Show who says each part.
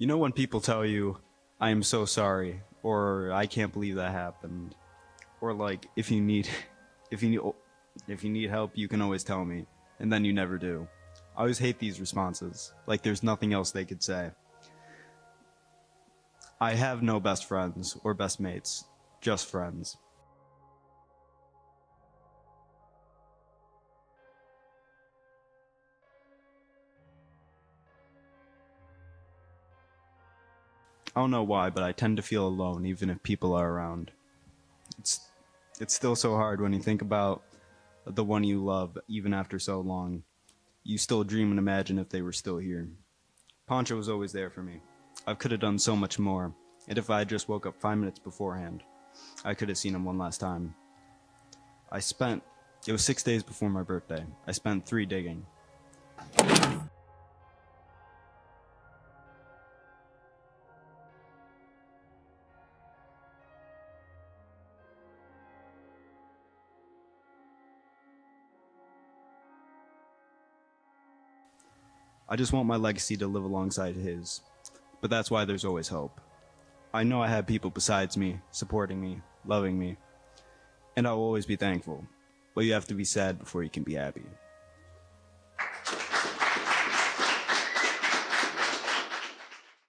Speaker 1: You know when people tell you, I am so sorry, or I can't believe that happened, or like, if you need, if you need, if you need help, you can always tell me, and then you never do. I always hate these responses, like there's nothing else they could say. I have no best friends or best mates, just friends. I don't know why, but I tend to feel alone even if people are around. It's it's still so hard when you think about the one you love even after so long. You still dream and imagine if they were still here. Poncho was always there for me. I could have done so much more, and if I had just woke up five minutes beforehand, I could have seen him one last time. I spent it was six days before my birthday. I spent three digging. I just want my legacy to live alongside his. But that's why there's always hope. I know I have people besides me, supporting me, loving me, and I'll always be thankful. But you have to be sad before you can be happy.